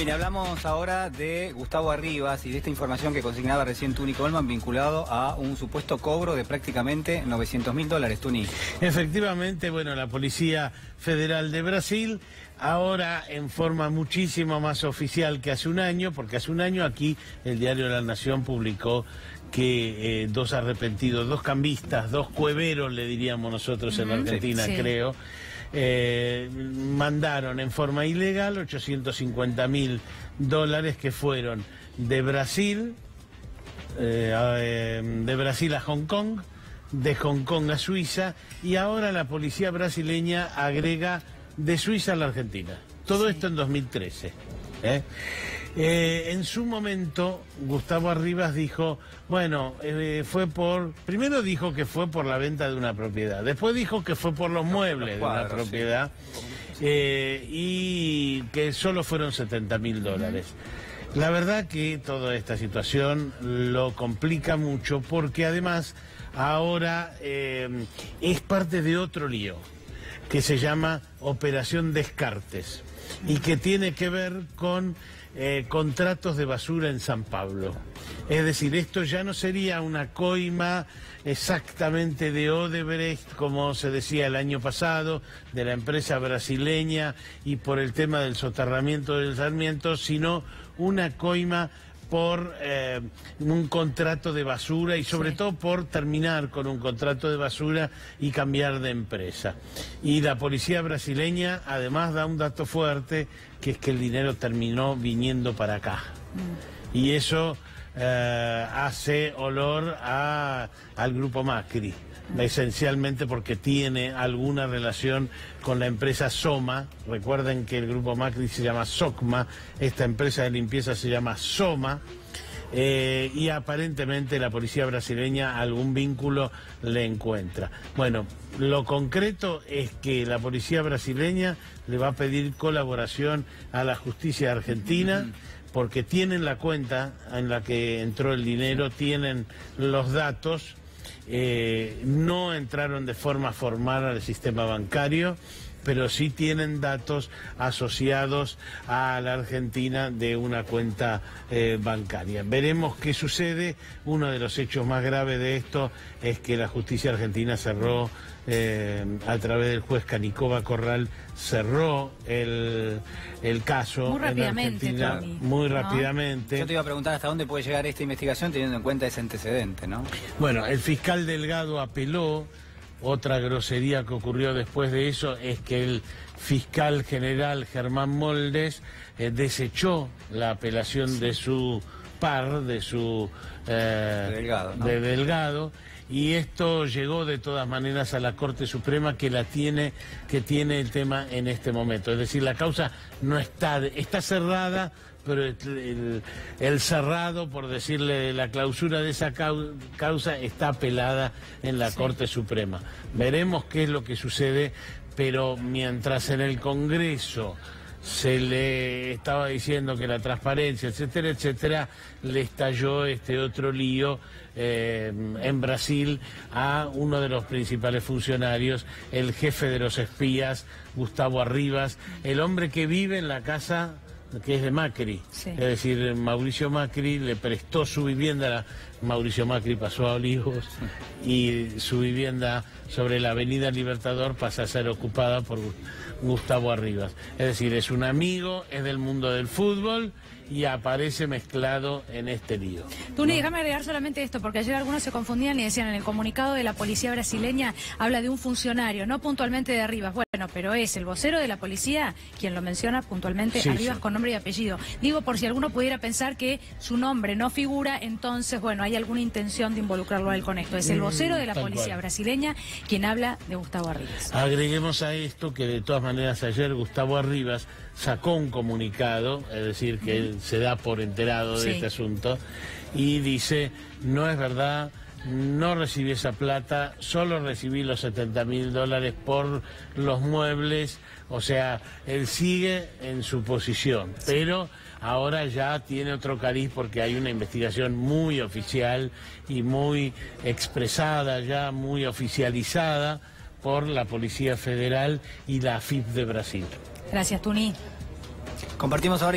Muy bien, hablamos ahora de Gustavo Arribas y de esta información que consignaba recién Tuni Colman vinculado a un supuesto cobro de prácticamente 900 mil dólares, Tuni. Efectivamente, bueno, la Policía Federal de Brasil, ahora en forma muchísimo más oficial que hace un año, porque hace un año aquí el diario La Nación publicó que eh, dos arrepentidos, dos cambistas, dos cueveros, le diríamos nosotros en Argentina, creo, eh, mandaron en forma ilegal 850 mil dólares que fueron de Brasil, eh, eh, de Brasil a Hong Kong, de Hong Kong a Suiza y ahora la policía brasileña agrega de Suiza a la Argentina. Todo esto en 2013. Eh, en su momento, Gustavo Arribas dijo, bueno, eh, fue por, primero dijo que fue por la venta de una propiedad, después dijo que fue por los muebles de una propiedad eh, y que solo fueron 70 mil dólares. La verdad que toda esta situación lo complica mucho porque además ahora es parte de otro lío que se llama Operación Descartes y que tiene que ver con eh, contratos de basura en San Pablo. Es decir, esto ya no sería una coima exactamente de Odebrecht, como se decía el año pasado, de la empresa brasileña y por el tema del soterramiento del Sarmiento, sino una coima por eh, un contrato de basura y sobre todo por terminar con un contrato de basura y cambiar de empresa. Y la policía brasileña además da un dato fuerte, que es que el dinero terminó viniendo para acá. Mm. Y eso eh, hace olor a, al grupo Macri esencialmente porque tiene alguna relación con la empresa Soma. Recuerden que el grupo Macri se llama SOCMA, esta empresa de limpieza se llama Soma. Eh, y aparentemente la policía brasileña algún vínculo le encuentra. Bueno, lo concreto es que la policía brasileña le va a pedir colaboración a la justicia argentina porque tienen la cuenta en la que entró el dinero, tienen los datos eh, no entraron de forma formal al sistema bancario pero sí tienen datos asociados a la Argentina de una cuenta eh, bancaria. Veremos qué sucede. Uno de los hechos más graves de esto es que la justicia argentina cerró, eh, a través del juez Canicova Corral, cerró el, caso muy rápidamente, en Argentina muy rápidamente. Yo te iba a preguntar hasta dónde puede llegar esta investigación teniendo en cuenta ese antecedente, ¿no? Bueno, el fiscal Delgado apeló otra grosería que ocurrió después de eso es que el fiscal general Germán Moldes eh, desechó la apelación de su par, de su eh, delgado, de Delgado, y esto llegó de todas maneras a la Corte Suprema que la tiene, que tiene el tema en este momento. Es decir, la causa no está, está cerrada pero el, cerrado, por decirle, la clausura de esa causa está apelada en la Corte Suprema. Veremos qué es lo que sucede, pero mientras en el Congreso se le estaba diciendo que la transparencia, etcétera, etcétera, le estalló este otro lío eh, en Brasil a uno de los principales funcionarios, el jefe de los espías, Gustavo Arribas, el hombre que vive en la casa que es de Macri. Es decir, Mauricio Macri le prestó su vivienda, Mauricio Macri pasó a Olivos y su vivienda sobre la Avenida Libertador pasa a ser ocupada por Gustavo Arribas. Es decir, es un amigo, es del mundo del fútbol y aparece mezclado en este lío. Tuni, déjame agregar solamente esto, porque ayer algunos se confundían y decían en el comunicado de la policía brasileña habla de un funcionario, no puntualmente de Arribas. Bueno, pero es el vocero de la policía quien lo menciona puntualmente Arribas con nombre y apellido. Digo, por si alguno pudiera pensar que su nombre no figura, entonces, bueno, hay alguna intención de involucrarlo a él con esto. Es el mm, vocero de la policía brasileña quien habla de Gustavo Arribas. Agreguemos a esto que de todas maneras ayer Gustavo Arribas sacó un comunicado, es decir, que él se da por enterado de este asunto, y dice, no es verdad, no recibí esa plata, solo recibí los 70 mil dólares por los muebles, o sea, él sigue en su posición, pero ahora ya tiene otro cariz porque hay una investigación muy oficial y muy expresada, ya muy oficializada por la Policía Federal y la AFIP de Brasil. Gracias, Tuni. Compartimos ahora.